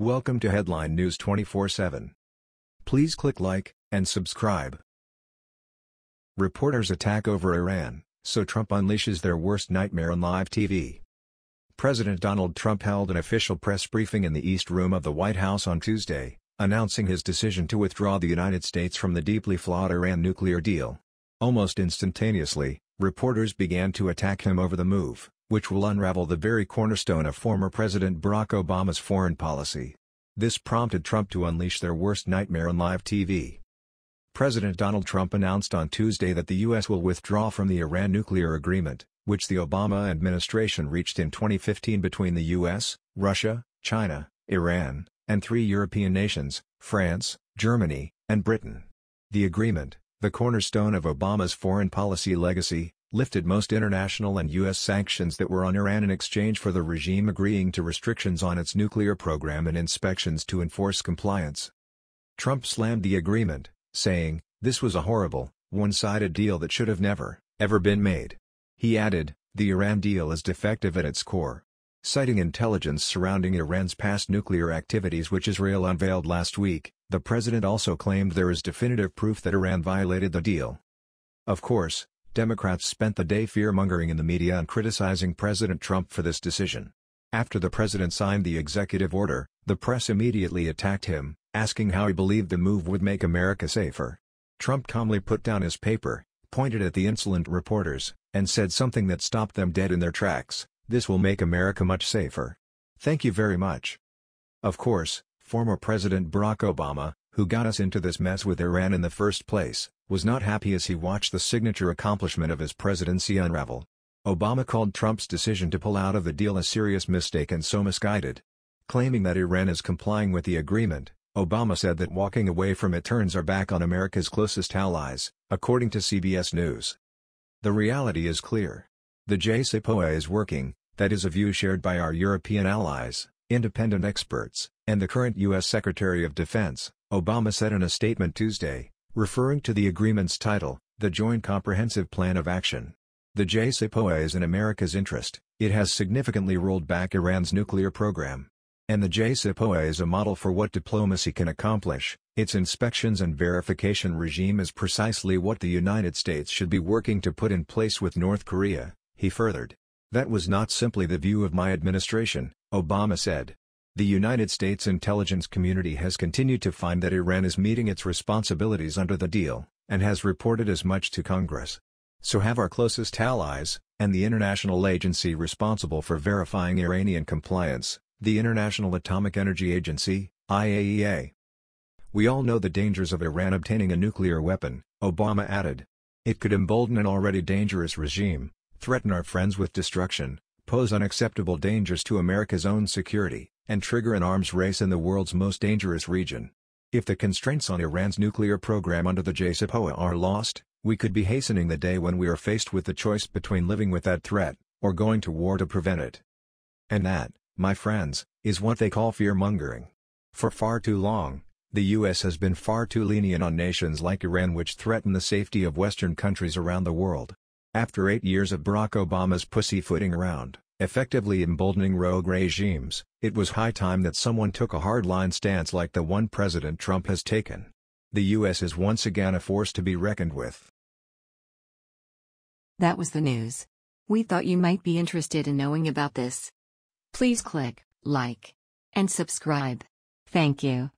Welcome to Headline News 24/7. Please click like and subscribe. Reporters attack over Iran, so Trump unleashes their worst nightmare on live TV. President Donald Trump held an official press briefing in the East Room of the White House on Tuesday, announcing his decision to withdraw the United States from the deeply flawed Iran nuclear deal. Almost instantaneously, reporters began to attack him over the move which will unravel the very cornerstone of former President Barack Obama's foreign policy. This prompted Trump to unleash their worst nightmare on live TV. President Donald Trump announced on Tuesday that the U.S. will withdraw from the Iran nuclear agreement, which the Obama administration reached in 2015 between the U.S., Russia, China, Iran, and three European nations, France, Germany, and Britain. The agreement, the cornerstone of Obama's foreign policy legacy, lifted most international and U.S. sanctions that were on Iran in exchange for the regime agreeing to restrictions on its nuclear program and inspections to enforce compliance. Trump slammed the agreement, saying, this was a horrible, one-sided deal that should have never, ever been made. He added, the Iran deal is defective at its core. Citing intelligence surrounding Iran's past nuclear activities which Israel unveiled last week, the president also claimed there is definitive proof that Iran violated the deal. Of course, Democrats spent the day fear-mongering in the media and criticizing President Trump for this decision. After the president signed the executive order, the press immediately attacked him, asking how he believed the move would make America safer. Trump calmly put down his paper, pointed at the insolent reporters, and said something that stopped them dead in their tracks, this will make America much safer. Thank you very much. Of course, former President Barack Obama, who got us into this mess with Iran in the first place, was not happy as he watched the signature accomplishment of his presidency unravel. Obama called Trump's decision to pull out of the deal a serious mistake and so misguided. Claiming that Iran is complying with the agreement, Obama said that walking away from it turns our back on America's closest allies, according to CBS News. The reality is clear. The JCPOA is working, that is a view shared by our European allies, independent experts, and the current U.S. Secretary of Defense, Obama said in a statement Tuesday, referring to the agreement's title, the Joint Comprehensive Plan of Action. The JCPOA is in America's interest, it has significantly rolled back Iran's nuclear program. And the JCPOA is a model for what diplomacy can accomplish, its inspections and verification regime is precisely what the United States should be working to put in place with North Korea, he furthered. That was not simply the view of my administration, Obama said. The United States intelligence community has continued to find that Iran is meeting its responsibilities under the deal, and has reported as much to Congress. So have our closest allies, and the international agency responsible for verifying Iranian compliance, the International Atomic Energy Agency, IAEA. We all know the dangers of Iran obtaining a nuclear weapon, Obama added. It could embolden an already dangerous regime, threaten our friends with destruction, pose unacceptable dangers to America's own security, and trigger an arms race in the world's most dangerous region. If the constraints on Iran's nuclear program under the JCPOA are lost, we could be hastening the day when we are faced with the choice between living with that threat, or going to war to prevent it. And that, my friends, is what they call fear-mongering. For far too long, the U.S. has been far too lenient on nations like Iran which threaten the safety of Western countries around the world. After eight years of Barack Obama's pussyfooting around, effectively emboldening rogue regimes, it was high time that someone took a hardline stance like the one President Trump has taken. The U.S. is once again a force to be reckoned with. That was the news. We thought you might be interested in knowing about this. Please click like and subscribe. Thank you.